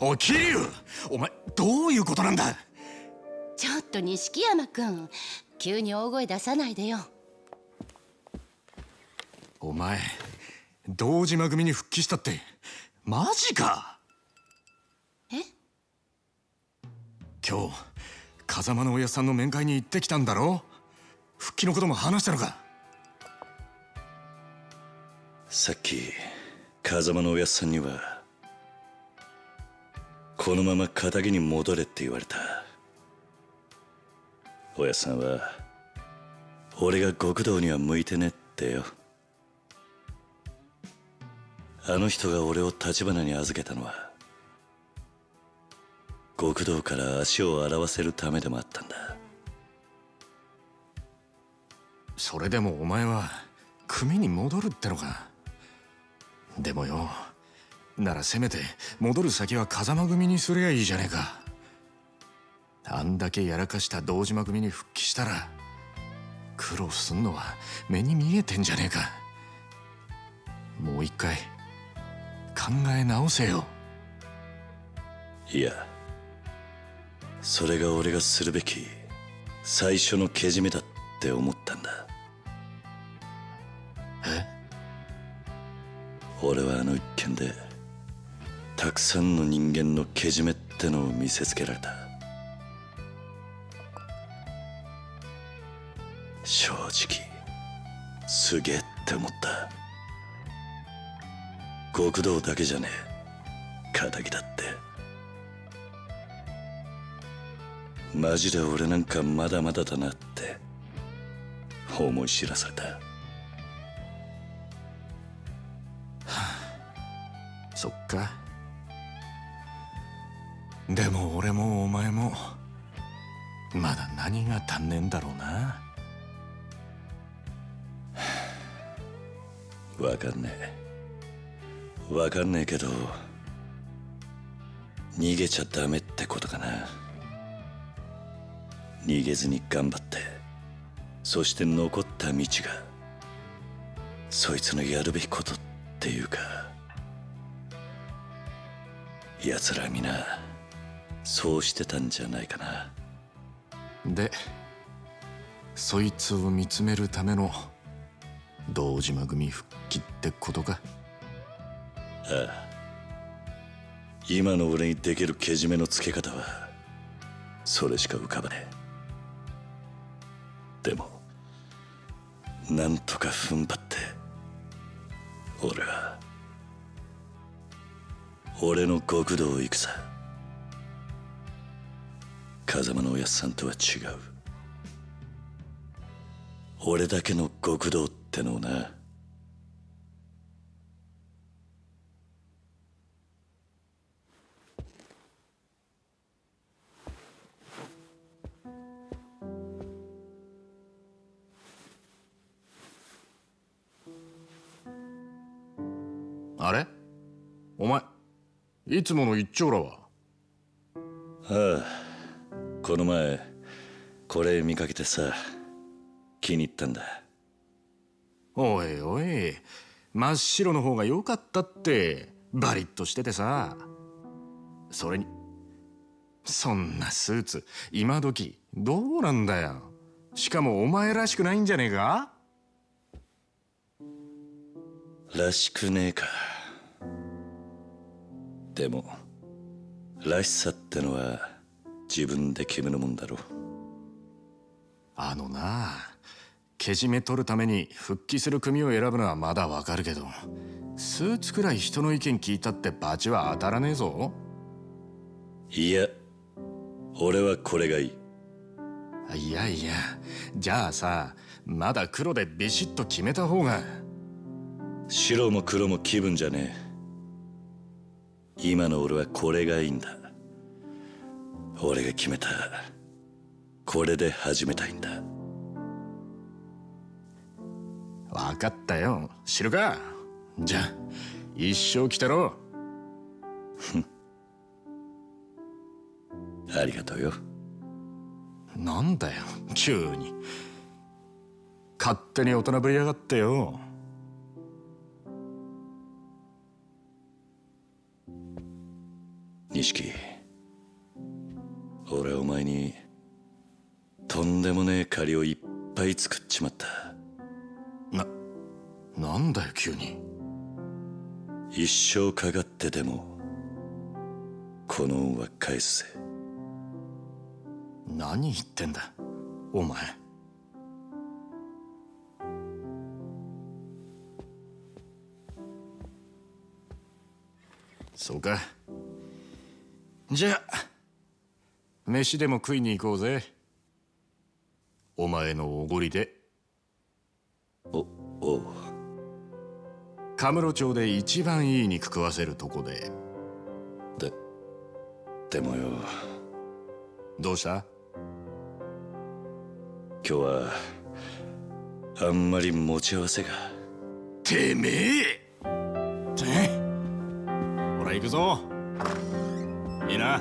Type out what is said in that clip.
おい桐生お前どういうことなんだ？ちょっと錦山君急に大声出さないでよ。お前堂島組に復帰したってマジか？え？今日風間のおやさんの面会に行ってきたんだろ？復帰のことも話したのか？さっき風間のおやさんにはこのまま仇に戻れって言われた。おやさんは俺が極道には向いてねってよ。あの人が俺を立花に預けたのは極道から足を洗わせるためでもあったんだ。それでもお前は組に戻るってのかでもよならせめて戻る先は風間組にすりゃいいじゃねえか。あんだけやらかした堂島組に復帰したら苦労すんのは目に見えてんじゃねえか。もう一回考え直せよ。いやそれが俺がするべき最初のけじめだって思ったんだ。え？俺はあの一件でたくさんの人間のけじめってのを見せつけられた。正直すげえって思った。極道だけじゃねえ。仇だって。マジで俺なんかまだまだだなって思い知らされた。そっか。でも俺もお前もまだ何が足んねえんだろうな。わかんねえ。わかんねえけど逃げちゃダメってことかな。逃げずに頑張ってそして残った道がそいつのやるべきことっていうか奴ら皆そうしてたんじゃないかな。でそいつを見つめるための堂島組復帰ってことか？ああ。今の俺にできるけじめのつけ方はそれしか浮かばねえ。でもなんとか踏ん張って俺は俺の極道を行くさ風間のおやっさんとは違う。俺だけの極道ってのをな。あれ？お前いつもの一丁羅は？ああこの前これ見かけてさ気に入ったんだ。おいおい真っ白の方が良かったってバリッとしててさ。それにそんなスーツ今時どうなんだよ。しかもお前らしくないんじゃねえか？らしくねえか。でもらしさってのは自分で決めるもんだろあのなけじめ取るために復帰する組を選ぶのはまだわかるけどスーツくらい人の意見聞いたってバチは当たらねえぞ。いや俺はこれがいい。いやいやじゃあさまだ黒でビシッと決めた方が。白も黒も気分じゃねえ。今の俺はこれがいいんだ俺が決めた。これで始めたいんだ。分かったよ。知るかじゃあ。一生来てろありがとうよ。なんだよ。急に。勝手に大人ぶりやがってよ。錦俺はお前にとんでもねえ借りをいっぱい作っちまった。ななんだよ急に。一生かかってでもこの恩は返すぜ。何言ってんだお前。そうか。じゃあ飯でも食いに行こうぜ。お前のおごりで。おおう。カムロ町で一番いい肉食わせるとこで。ででもよ。どうした？今日はあんまり持ち合わせが。てめえ！てほら行くぞ。いいな